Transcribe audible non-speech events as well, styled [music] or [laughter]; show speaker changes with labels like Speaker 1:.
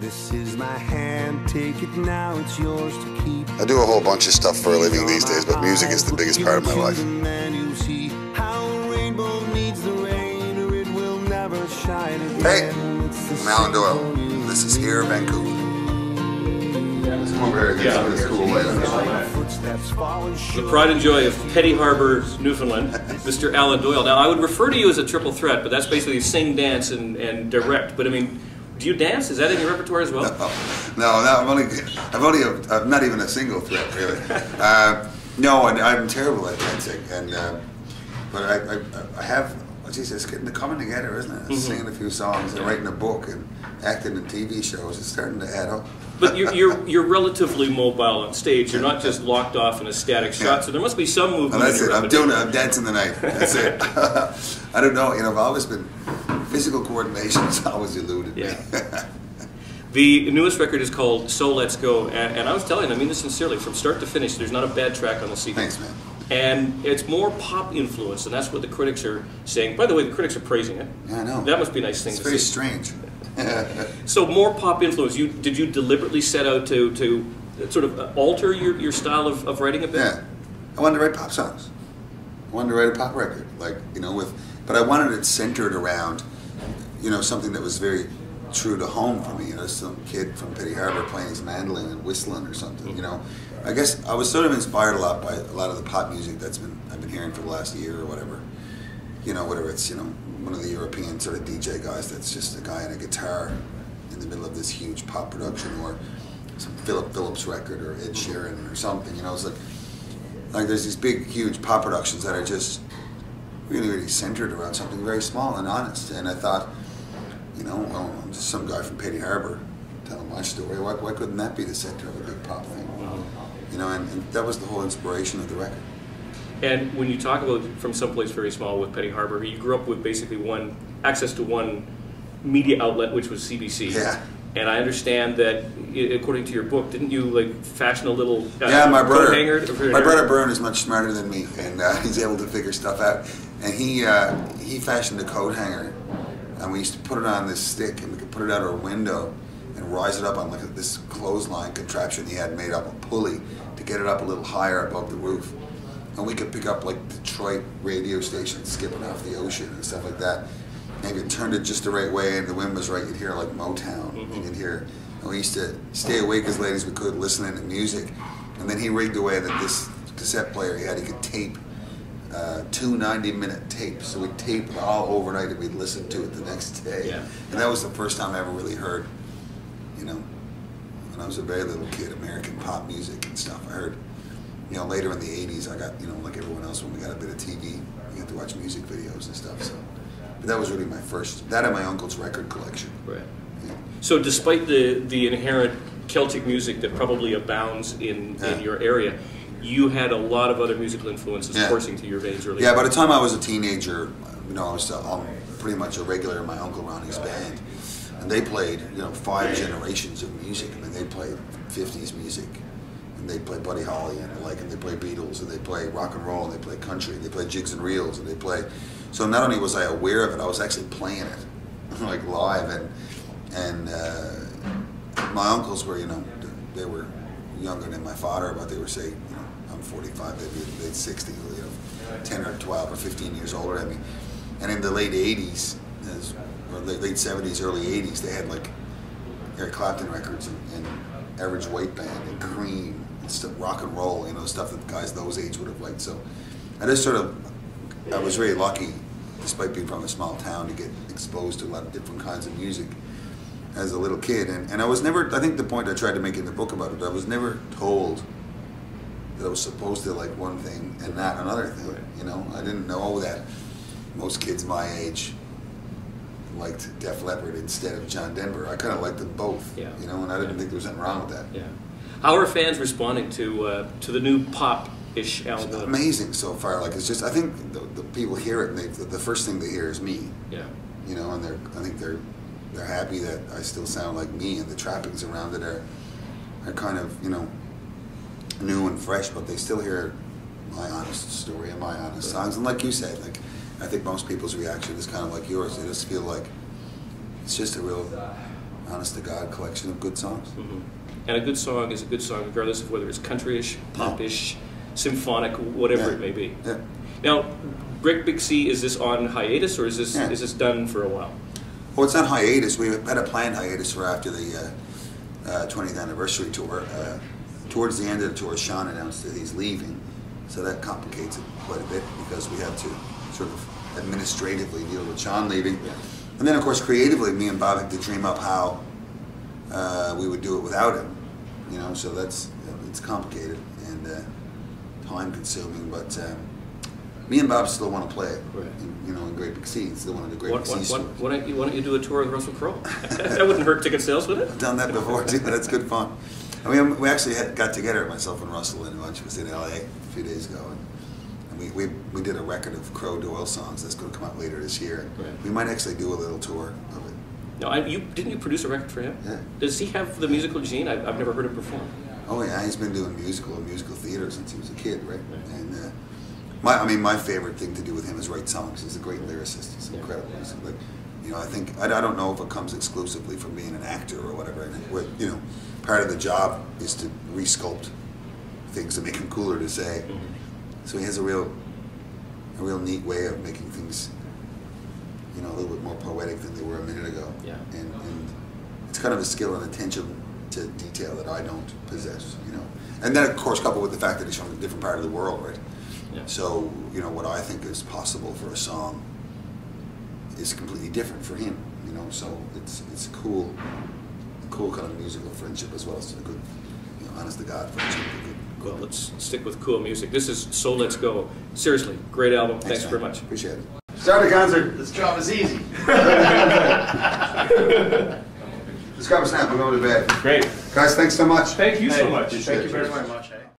Speaker 1: This is my hand, take it now, it's yours to keep.
Speaker 2: I do a whole bunch of stuff for a living these days, but music is the biggest part of my life. Hey, I'm Alan Doyle. This is Hear Vancouver.
Speaker 3: The pride and joy of Petty Harbour, Newfoundland, [laughs] Mr. Alan Doyle. Now, I would refer to you as a triple threat, but that's basically sing, dance, and, and direct. But I mean, do you dance? Is that in your repertoire as well?
Speaker 2: No, no, I'm only, I've only, I'm not even a single threat, really. [laughs] Uh, no, I, I'm terrible at dancing, and uh, but I, I, I have. Oh, geez, it's getting to coming together, isn't it?
Speaker 3: Mhm.
Speaker 2: Singing a few songs and writing a book and acting in TV shows. It's starting to add up.
Speaker 3: But you're, you're, [laughs] you're relatively mobile on stage. You're not just locked off in a static shot, so there must be some movement.
Speaker 2: And that's it. I'm doing it. I'm dancing the night. That's it. [laughs] I don't know. You know, I've always been physical coordination has [laughs] always eluded me.
Speaker 3: The newest record is called So Let's Go, and, and I was telling you, I mean this sincerely, from start to finish, there's not a bad track on the CD.
Speaker 2: Thanks, man.
Speaker 3: And it's more pop influence, and that's what the critics are saying. By the way, the critics are praising it.
Speaker 2: Yeah, I know.
Speaker 3: That must be a nice thing
Speaker 2: It's very
Speaker 3: see.
Speaker 2: strange. [laughs]
Speaker 3: So more pop influence. You did you deliberately set out to to sort of alter your, your style of, of writing a bit?
Speaker 2: Yeah, I wanted to write pop songs. I wanted to write a pop record, like you know, with, but I wanted it centered around, you know, something that was very true to home for me. You know, some kid from Petty Harbour playing his mandolin and whistling or something. You know, I guess I was sort of inspired a lot by a lot of the pop music that's been I've been hearing for the last year or whatever. You know, whatever it's you know one of the European sort of DJ guys that's just a guy and a guitar in the middle of this huge pop production or some Philip Phillips record or Ed Sheeran or something. You know, it's like like there's these big, huge pop productions that are just really, really centered around something very small and honest. And I thought, you know, well, I'm just some guy from Petty Harbour telling my story. Why, why couldn't that be the center of a big pop thing? You know, and, and that was the whole inspiration of the record.
Speaker 3: And when you talk about from someplace very small with Petty Harbour, you grew up with basically one access to one media outlet, which was CBC.
Speaker 2: Yeah.
Speaker 3: And I understand that, according to your book, didn't you like fashion a little uh,
Speaker 2: yeah, my brother.
Speaker 3: hanger?
Speaker 2: My brother Byrne is much smarter than me, and uh, [laughs] he's able to figure stuff out. And he uh, he fashioned a coat hanger, and we used to put it on this stick, and we could put it out our window and rise it up on like this clothesline contraption he had made up a pulley to get it up a little higher above the roof. And we could pick up like Detroit radio stations skipping off the ocean and stuff like that. And if you turned it just the right way and the wind was right, you'd hear like Motown. And mm-hmm. you'd hear, and we used to stay awake as late as we could listening to music. And then he rigged away that this cassette player he had, he could tape uh, two 90 minute tapes. So we'd tape it all overnight and we'd listen to it the next day.
Speaker 3: Yeah.
Speaker 2: And that was the first time I ever really heard, you know, when I was a very little kid, American pop music and stuff. I heard, you know, later in the 80s, I got, you know, like everyone else, when we got a bit of TV, we got to watch music videos and stuff. So, but that was really my first, that and my uncle's record collection.
Speaker 3: Right. So, despite the the inherent Celtic music that probably abounds in,
Speaker 2: Yeah.
Speaker 3: in your area, you had a lot of other musical influences
Speaker 2: Yeah.
Speaker 3: coursing through your veins early.
Speaker 2: Yeah, by the time I was a teenager, you know, I was uh, um, pretty much a regular in my uncle Ronnie's band, and they played, you know, five generations of music. I mean, they played '50s music, and they played Buddy Holly and the like, and they played Beatles, and they play rock and roll, and they play country, and they play jigs and reels, and they play. So not only was I aware of it, I was actually playing it, [laughs] like live, and and uh, my uncles were, you know, they were younger than my father, but they were say, you know, I'm 45, they'd be they'd 60, you know, 10 or 12 or 15 years older than me. And in the late 80s, as, or late, late 70s, early 80s, they had like Eric Clapton records and, and Average White Band and Cream and stuff, rock and roll, you know, stuff that guys those age would have liked. So I just sort of, I was very lucky, despite being from a small town, to get exposed to a lot of different kinds of music as a little kid. And, and I was never, I think the point I tried to make in the book about it, I was never told that I was supposed to like one thing and not another thing. You know, I didn't know that most kids my age liked Def Leppard instead of John Denver. I kind of liked them both.
Speaker 3: Yeah.
Speaker 2: You know, and I didn't think there was anything wrong with that.
Speaker 3: Yeah. How are fans responding to uh, to the new pop-ish album?
Speaker 2: Amazing so far. Like it's just, I think the, the people hear it and they, the, the first thing they hear is me.
Speaker 3: Yeah.
Speaker 2: You know, and they're, I think they're, they're happy that I still sound like me and the trappings around it are, are kind of, you know, new and fresh, but they still hear my honest story and my honest songs. And like you said, like I think most people's reaction is kind of like yours. They just feel like it's just a real honest to God collection of good songs.
Speaker 3: Mhm. And a good song is a good song, regardless of whether it's countryish, popish, symphonic, whatever
Speaker 2: Yeah.
Speaker 3: it may be.
Speaker 2: Yeah.
Speaker 3: Now, Big Sea, is this on hiatus or is this
Speaker 2: Yeah.
Speaker 3: is this done for a while?
Speaker 2: Well, it's on hiatus. We had a planned hiatus for after the uh, uh, 20th anniversary tour. Uh, towards the end of the tour, Sean announced that he's leaving, so that complicates it quite a bit because we have to sort of administratively deal with Sean leaving.
Speaker 3: Yeah.
Speaker 2: And then, of course, creatively, me and Bob had to dream up how uh, we would do it without him. You know, so that's it's complicated and uh, time consuming, but. Um, me and Bob still want to play it,
Speaker 3: Right.
Speaker 2: in, you know, in Great Big Sea. It's still one of the Great
Speaker 3: Why,
Speaker 2: Big
Speaker 3: why,
Speaker 2: Sea stores.
Speaker 3: why don't you, why don't you do a tour with Russell Crowe? [laughs] [laughs] that wouldn't hurt ticket sales, would it?
Speaker 2: I've done that before too. That's good fun. I mean, we actually had, got together, myself and Russell, and lunch was in LA a few days ago, and, and we, we, we did a record of Crowe Doyle songs that's going to come out later this year.
Speaker 3: Right.
Speaker 2: We might actually do a little tour of it.
Speaker 3: No, I, you didn't you produce a record for him?
Speaker 2: Yeah.
Speaker 3: Does he have the musical gene? I've, I've never heard him perform.
Speaker 2: Oh yeah, he's been doing musical and musical theater since he was a kid, right?
Speaker 3: Right.
Speaker 2: And uh, my, I mean, my favorite thing to do with him is write songs. He's a great lyricist. He's
Speaker 3: Yeah.
Speaker 2: incredible. He's like, you know, I think I, I don't know if it comes exclusively from being an actor or whatever. And what you know, part of the job is to resculpt things to make them cooler to say.
Speaker 3: Mhm.
Speaker 2: So he has a real, a real neat way of making things, you know, a little bit more poetic than they were a minute ago.
Speaker 3: Yeah.
Speaker 2: And, and it's kind of a skill and attention to detail that I don't possess, you know. And then, of course, coupled with the fact that he's from a different part of the world, right?
Speaker 3: Yeah.
Speaker 2: So, you know, what I think is possible for a song is completely different for him, you know. So it's it's a cool, cool kind of musical friendship as well as a good, you know, honest to God friendship. a good-
Speaker 3: Well, let's stick with cool music. This is So Let's Go. Seriously, great album. Thanks,
Speaker 2: man.
Speaker 3: very much.
Speaker 2: Appreciate it. Start the concert.
Speaker 4: This job is easy. [laughs]
Speaker 2: Let's grab a snap. We're going to bed.
Speaker 3: Great.
Speaker 2: Guys, thanks so much.
Speaker 3: Thank you so much.
Speaker 4: Thank you very much.